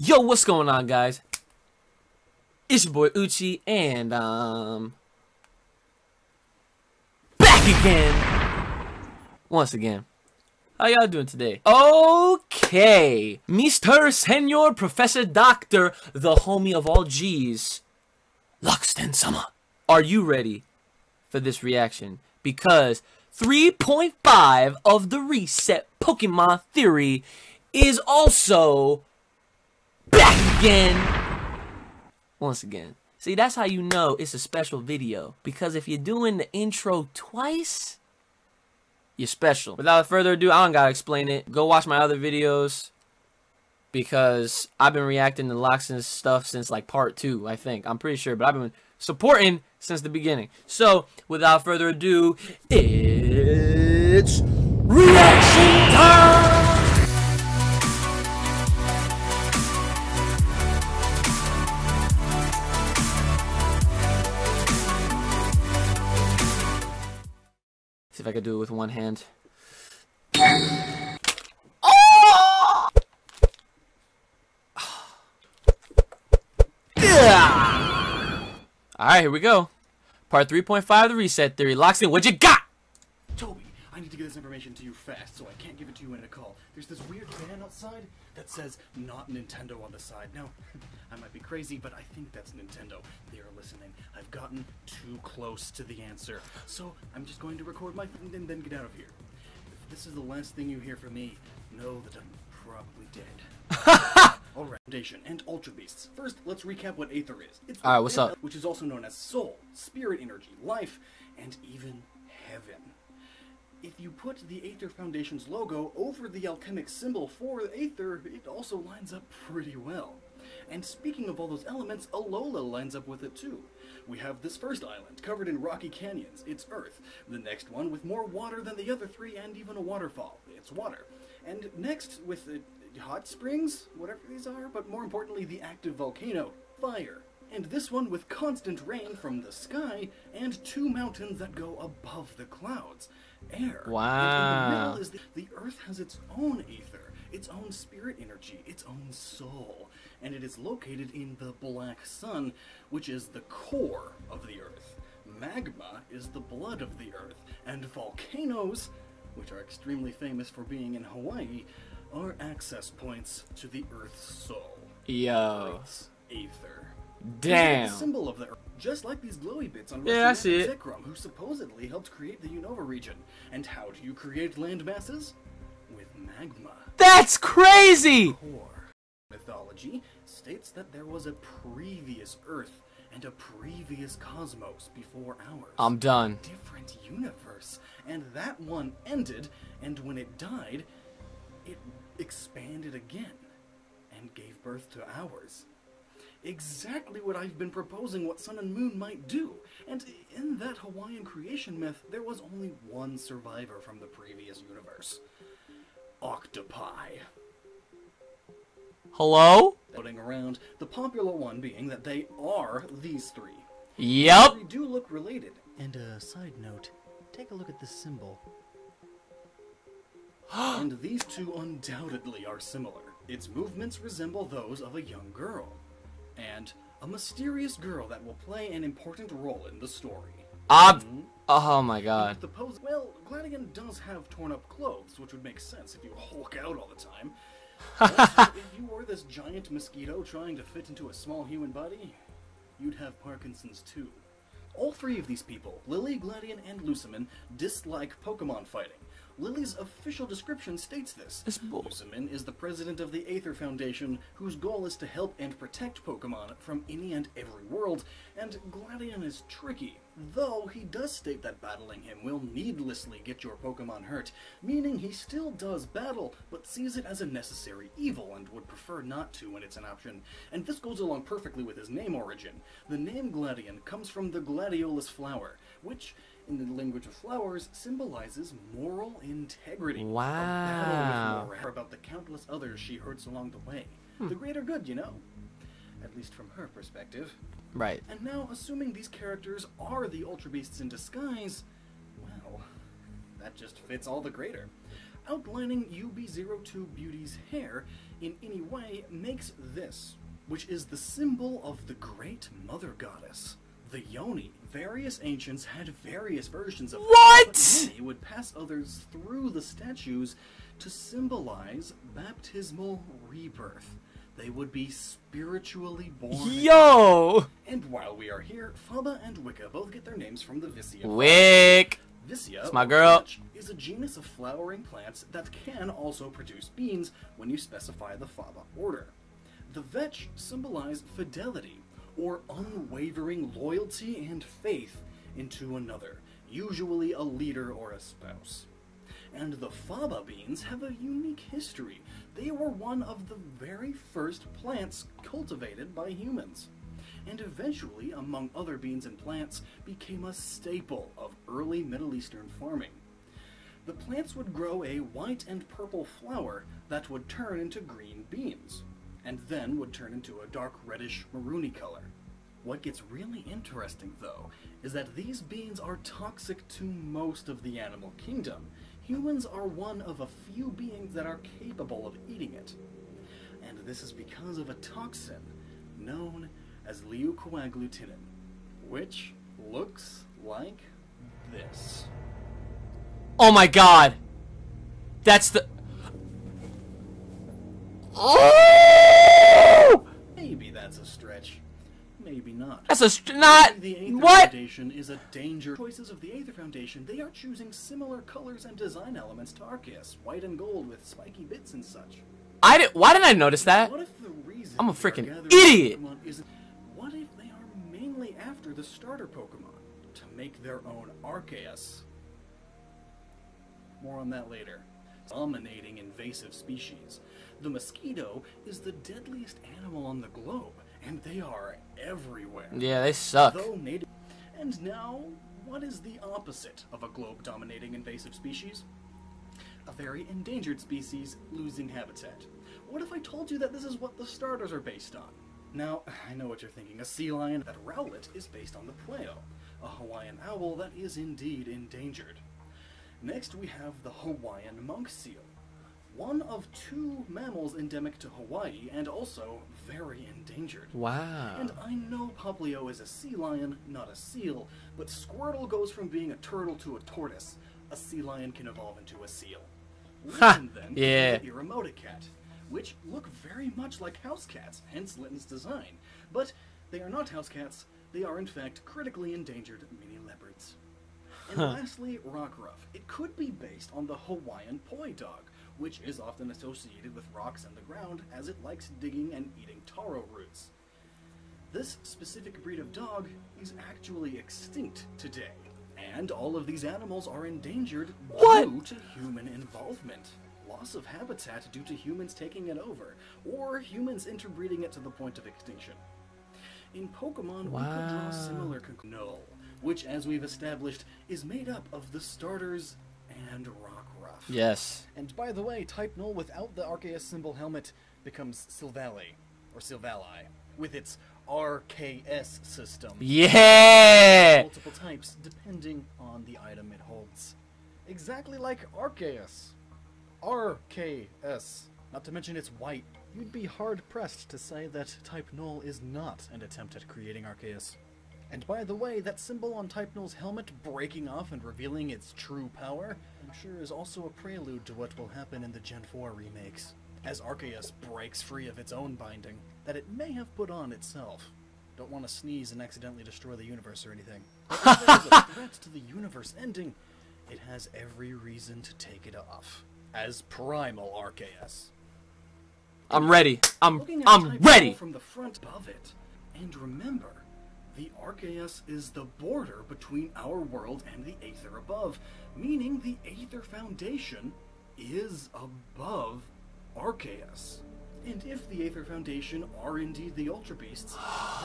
Yo, what's going on, guys? It's your boy Uchi, and um, back again, once again. How y'all doing today? Okay, Mr. Senor Professor Doctor, the homie of all G's, Lockstin Summer. Are you ready for this reaction? Because 3.5 of the reset Pokemon theory is also back again. Once again. See, that's how you know it's a special video. Because if you're doing the intro twice, you're special. Without further ado, I don't gotta explain it. Go watch my other videos. Because I've been reacting to Lockstin's stuff since like part two, I think. I'm pretty sure, but I've been supporting since the beginning. So, without further ado, it's reaction time! I could do it with one hand. Oh! Alright, here we go. Part 3.5 of the reset theory. Lockstin. What you got? I need to get this information to you fast, so I can't give it to you in a call. There's this weird van outside that says not Nintendo on the side. Now, I might be crazy, but I think that's Nintendo. They are listening. I've gotten too close to the answer. So I'm just going to record my thing and then get out of here. If this is the last thing you hear from me, know that I'm probably dead. Alright, Foundation and Ultra Beasts. First, let's recap what Aether is. It's Alright, what's up? Which is also known as soul, spirit energy, life, and even heaven. If you put the Aether Foundation's logo over the alchemic symbol for Aether, it also lines up pretty well. And speaking of all those elements, Alola lines up with it too. We have this first island, covered in rocky canyons, it's Earth. The next one with more water than the other three and even a waterfall, it's water. And next with uh, hot springs, whatever these are, but more importantly the active volcano, fire. And this one with constant rain from the sky and two mountains that go above the clouds, air. And in the middle is the, the earth has its own ether, its own spirit energy, its own soul. And it is located in the black sun, which is the core of the earth. Magma is the blood of the earth, and volcanoes, which are extremely famous for being in Hawaii, are access points to the earth's soul. Yo. Earth's ether. Damn. The symbol of the earth, just like these glowy bits on Yeah, I see it. Zekrom, who supposedly helped create the Unova region. And how do you create land masses? With magma. That's crazy! Core mythology states that there was a previous Earth and a previous cosmos before ours. I'm done. different universe, and that one ended, and when it died, it expanded again and gave birth to ours. Exactly what I've been proposing what Sun and Moon might do. And in that Hawaiian creation myth, there was only one survivor from the previous universe. Octopi. Hello? Floating around, the popular one being that they are these three. Yep. They do look related. And a side note, take a look at this symbol. and these two undoubtedly are similar. Its movements resemble those of a young girl. And a mysterious girl that will play an important role in the story. I'm. Hmm? Oh my god. The pose. Well, Gladion does have torn up clothes, which would make sense if you Hulk out all the time. If you were this giant mosquito trying to fit into a small human body, you'd have Parkinson's too. All three of these people, Lily, Gladion, and Lusamine, dislike Pokemon fighting. Lily's official description states this. This bull- is the president of the Aether Foundation, whose goal is to help and protect Pokemon from any and every world, and Gladion is tricky, though he does state that battling him will needlessly get your Pokemon hurt, meaning he still does battle, but sees it as a necessary evil and would prefer not to when it's an option. And this goes along perfectly with his name origin. The name Gladion comes from the gladiolus flower, which, in the language of flowers, symbolizes moral integrity. A Wow. battle about the countless others she hurts along the way. Hmm. The greater good, you know. At least from her perspective. Right. And now, assuming these characters are the Ultra Beasts in disguise, well, that just fits all the greater. outlining UB02 Beauty's hair in any way makes this, which is the symbol of the great mother goddess. The Yoni. Various ancients had various versions of What? But Yoni would pass others through the statues to symbolize baptismal rebirth. They would be spiritually born. Yo! And while we are here, Faba and Wicke both get their names from the Vicia. Wick! Vicia It's my girl. is a genus of flowering plants that can also produce beans when you specify the Faba order. The vetch symbolize fidelity or unwavering loyalty and faith into another, usually a leader or a spouse. And the faba beans have a unique history. They were one of the very first plants cultivated by humans, and eventually, among other beans and plants, became a staple of early Middle Eastern farming. The plants would grow a white and purple flower that would turn into green beans, and then would turn into a dark reddish maroony color. What gets really interesting, though, is that these beans are toxic to most of the animal kingdom. Humans are one of a few beings that are capable of eating it. And this is because of a toxin known as leucoagglutinin, which looks like this. Oh my god! That's the. Oh! Maybe not. That's a st- not. The Aether What? Foundation is a danger. Choices of the Aether Foundation, they are choosing similar colors and design elements to Arceus, white and gold with spiky bits and such. I did. Why didn't I notice that? What if the reason I'm a freaking idiot. What if they are mainly after the starter Pokemon to make their own Arceus? More on that later. Dominating invasive species. The mosquito is the deadliest animal on the globe, and they are everywhere. Yeah, they suck. Though native. And now, what is the opposite of a globe dominating invasive species? A very endangered species losing habitat. What if I told you that this is what the starters are based on? Now, I know what you're thinking. A sea lion, that Rowlet is based on the Pueo, a Hawaiian owl that is indeed endangered. Next, we have the Hawaiian monk seal, one of two mammals endemic to Hawaii and also very endangered. Wow. And I know Poplio is a sea lion, not a seal, but Squirtle goes from being a turtle to a tortoise. A sea lion can evolve into a seal. Ha! Then, Yeah. the Iriomote cat, which look very much like house cats, hence Litten's design. But they are not house cats, they are in fact critically endangered mini leopards. And lastly, Rockruff. It could be based on the Hawaiian poi dog, which is often associated with rocks and the ground as it likes digging and eating taro roots. This specific breed of dog is actually extinct today, and all of these animals are endangered What? due to human involvement. Loss of habitat due to humans taking it over, or humans interbreeding it to the point of extinction. In Pokemon, we could draw Wow. similar. Null, which, as we've established, is made up of the starters and Rockruff. Yes. And by the way, Type Null without the Arceus symbol helmet becomes Silvally, or Silvally, with its RKS system. Yeah. Multiple types depending on the item it holds. Exactly like Arceus. RKS. Not to mention it's white. You'd be hard pressed to say that Type Null is not an attempt at creating Arceus. And by the way, that symbol on Type Null's helmet breaking off and revealing its true power, sure is also a prelude to what will happen in the Gen 4 remakes. As Arceus breaks free of its own binding, that it may have put on itself. Don't want to sneeze and accidentally destroy the universe or anything. But if there's a threat to the universe ending, it has every reason to take it off. As Primal Arceus. I'm ready. I'm I'm ready. From the front above it. And remember, the Arceus is the border between our world and the Aether above, meaning the Aether Foundation is above Arceus. And if the Aether Foundation are indeed the Ultra Beasts,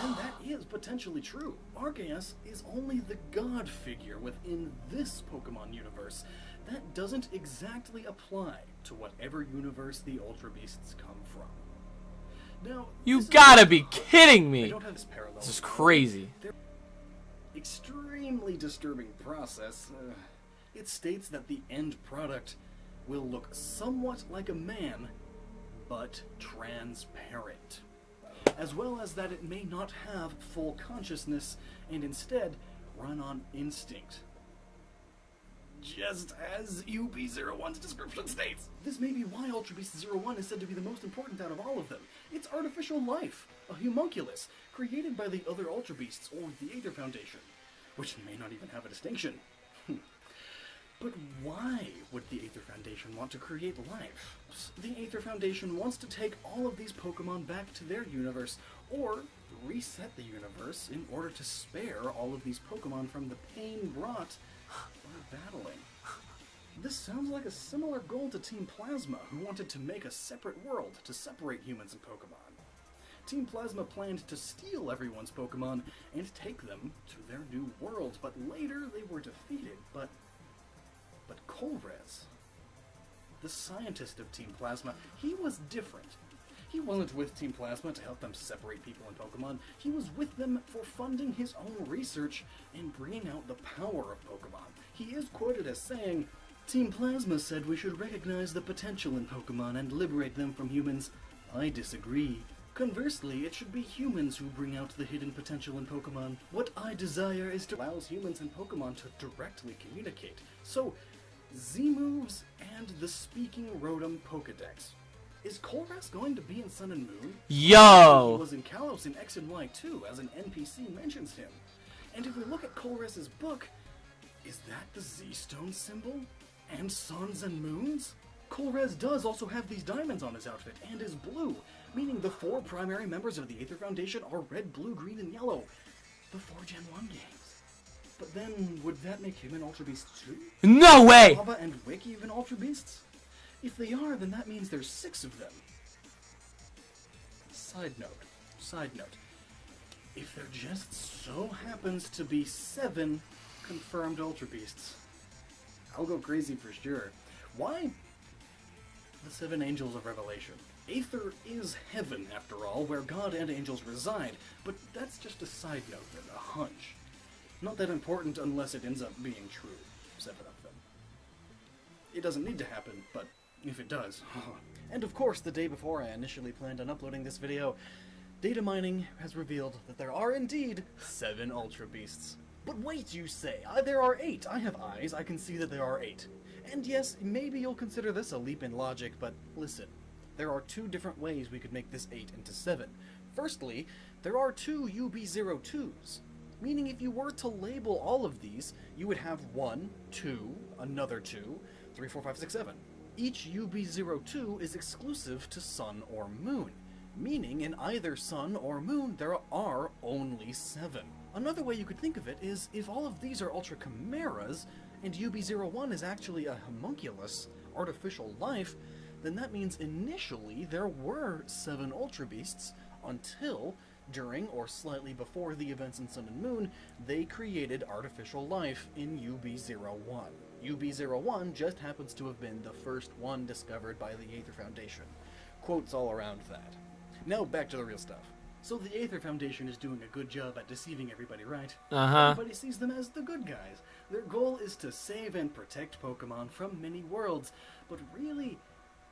then that is potentially true. Arceus is only the god figure within this Pokemon universe. That doesn't exactly apply to whatever universe the Ultra Beasts come from. Now, You gotta be kidding me. this. This is crazy. Extremely disturbing process. Uh, it states that the end product will look somewhat like a man, but transparent. As well as that it may not have full consciousness and instead run on instinct. Just as UB01's description states. This may be why Ultra Beast 01 is said to be the most important out of all of them. It's artificial life, a homunculus, created by the other Ultra Beasts or the Aether Foundation, which may not even have a distinction. Hmm. But why would the Aether Foundation want to create life? The Aether Foundation wants to take all of these Pokemon back to their universe, or reset the universe in order to spare all of these Pokemon from the pain brought battling. This sounds like a similar goal to Team Plasma, who wanted to make a separate world to separate humans and Pokemon. Team Plasma planned to steal everyone's Pokemon and take them to their new world, but later they were defeated. But but Colress, the scientist of Team Plasma, he was different. He wasn't with Team Plasma to help them separate people in Pokemon. He was with them for funding his own research and bringing out the power of Pokemon. He is quoted as saying, Team Plasma said we should recognize the potential in Pokemon and liberate them from humans. I disagree. Conversely, it should be humans who bring out the hidden potential in Pokemon. What I desire is to allow humans and Pokemon to directly communicate. So, Z-moves and the Speaking Rotom Pokedex. Is Colress going to be in Sun and Moon? Yo! He was in Kalos in X and Y too, as an NPC mentions him. And if we look at Colress's book, is that the Z-Stone symbol? And suns and moons? Colress does also have these diamonds on his outfit, and is blue, meaning the four primary members of the Aether Foundation are red, blue, green, and yellow. The four Gen 1 games. But then, would that make him an Ultra Beast too? No way! Faba and Wicke even Ultra Beasts? If they are, then that means there's six of them. Side note, side note. If there just so happens to be seven confirmed Ultra Beasts, I'll go crazy for sure. Why the seven angels of Revelation? Aether is heaven, after all, where God and angels reside, but that's just a side note and a hunch. Not that important unless it ends up being true. Seven of them. It doesn't need to happen, but if it does. and of course, the day before I initially planned on uploading this video, data mining has revealed that there are indeed seven Ultra Beasts. But wait, you say, I, there are eight. I have eyes, I can see that there are eight. And yes, maybe you'll consider this a leap in logic, but listen. There are two different ways we could make this eight into seven. Firstly, there are two UB02s, meaning if you were to label all of these, you would have one, two, another two, three, four, five, six, seven. Each UB02 is exclusive to Sun or Moon, meaning in either Sun or Moon there are only seven. Another way you could think of it is if all of these are Ultra Chimeras, and UB01 is actually a homunculus, artificial life, then that means initially there were seven Ultra Beasts until, during or slightly before the events in Sun and Moon, they created artificial life in UB01. UB01 just happens to have been the first one discovered by the Aether Foundation. Quotes all around that. Now back to the real stuff. So the Aether Foundation is doing a good job at deceiving everybody, right? Uh huh. Everybody sees them as the good guys. Their goal is to save and protect Pokemon from many worlds, but really,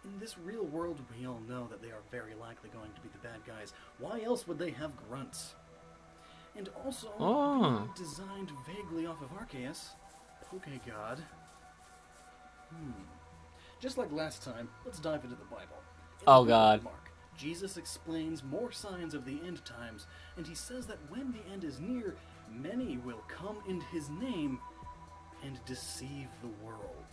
in this real world, we all know that they are very likely going to be the bad guys. Why else would they have grunts? And also, Oh. designed vaguely off of Arceus, Pokegod. Hmm. Just like last time, let's dive into the Bible. In Oh, the God. Mark, Jesus explains more signs of the end times, and he says that when the end is near, many will come in his name and deceive the world.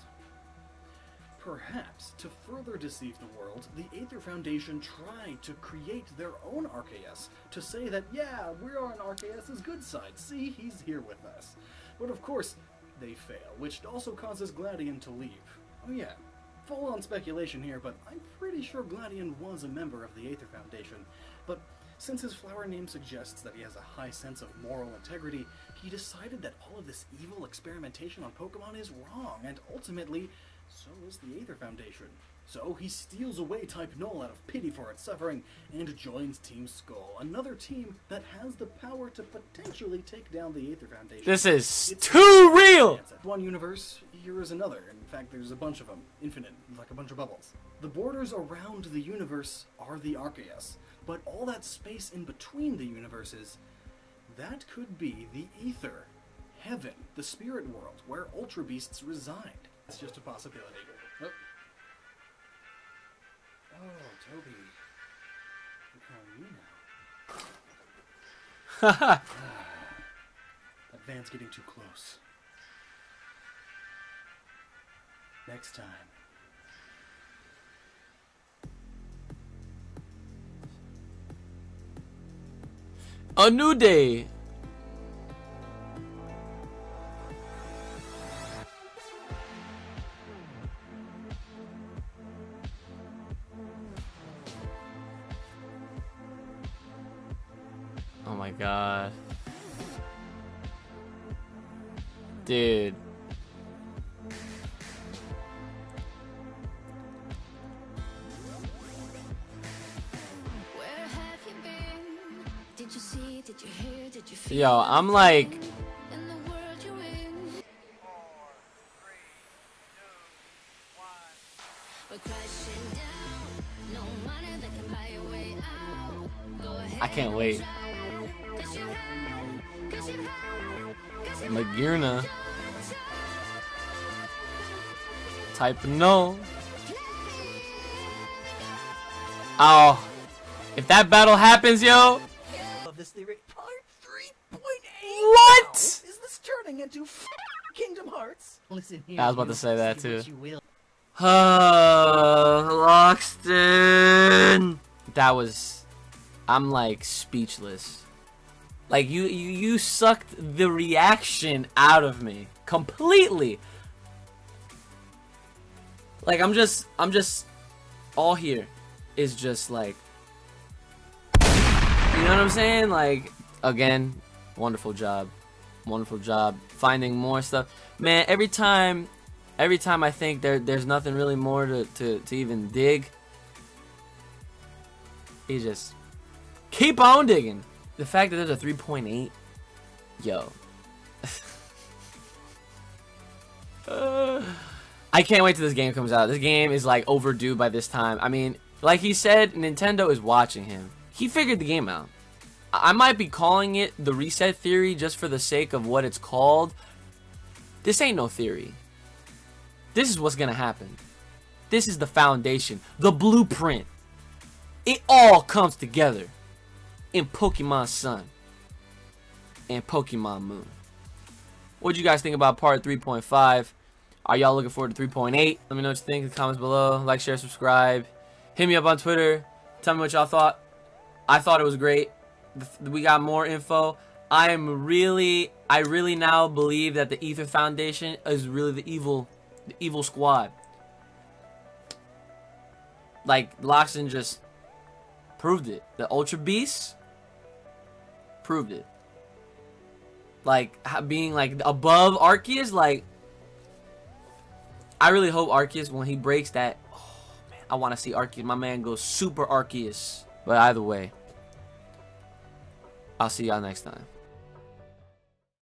Perhaps to further deceive the world, the Aether Foundation tried to create their own Arceus to say that, yeah, we're on Arceus's good side. See, he's here with us. But of course, they fail, which also causes Gladion to leave. Oh yeah, full on speculation here, but I'm pretty sure Gladion was a member of the Aether Foundation. But since his flower name suggests that he has a high sense of moral integrity, he decided that all of this evil experimentation on Pokemon is wrong, and ultimately, so is the Aether Foundation. So he steals away Type Null out of pity for its suffering and joins Team Skull, another team that has the power to potentially take down the Aether Foundation. This is too real! One universe, here is another. In fact, there's a bunch of them. Infinite, like a bunch of bubbles. The borders around the universe are the Arceus, but all that space in between the universes, that could be the Ether, Heaven, the spirit world, where Ultra Beasts reside. It's just a possibility. Oh. Oh, Toby. I'm calling you now. Haha. That van's getting too close. Next time. A new day. Oh my god. Dude. Where have you been? Did you see? Did you hear? Did you feel? Yo, I'm like, In the world Magearna. Type Null. Oh. If that battle happens, yo. Of this theory, part 3.8. What? Is this turning into f- Kingdom Hearts? Listen here. I was about to say that, too. You will. Oh, Lockstin. That was. I'm like speechless. Like you, you, you sucked the reaction out of me completely. Like I'm just, I'm just, all here is just like, you know what I'm saying? Like again, wonderful job, wonderful job finding more stuff. Man, every time every time I think there there's nothing really more to, to, to even dig, he just keep on digging. The fact that there's a 3.8, yo. Uh, I can't wait till this game comes out. This game is like overdue by this time. I mean, like he said, Nintendo is watching him. He figured the game out. I I might be calling it the reset theory just for the sake of what it's called. This ain't no theory. This is what's gonna happen. This is the foundation, the blueprint. It all comes together in Pokemon Sun and Pokemon Moon. What do you guys think about part 3.5? Are y'all looking forward to 3.8? Let me know what you think in the comments below. Like, share, subscribe. Hit me up on Twitter. Tell me what y'all thought. I thought it was great. We got more info. I am really, I really now believe that the Aether Foundation is really the evil, the evil squad. Like Lockstin just proved it. The Ultra Beast proved it. Like being like above Arceus, like I really hope Arceus when he breaks that. Oh man, I want to see Arceus. My man goes super Arceus. But either way, I'll see y'all next time.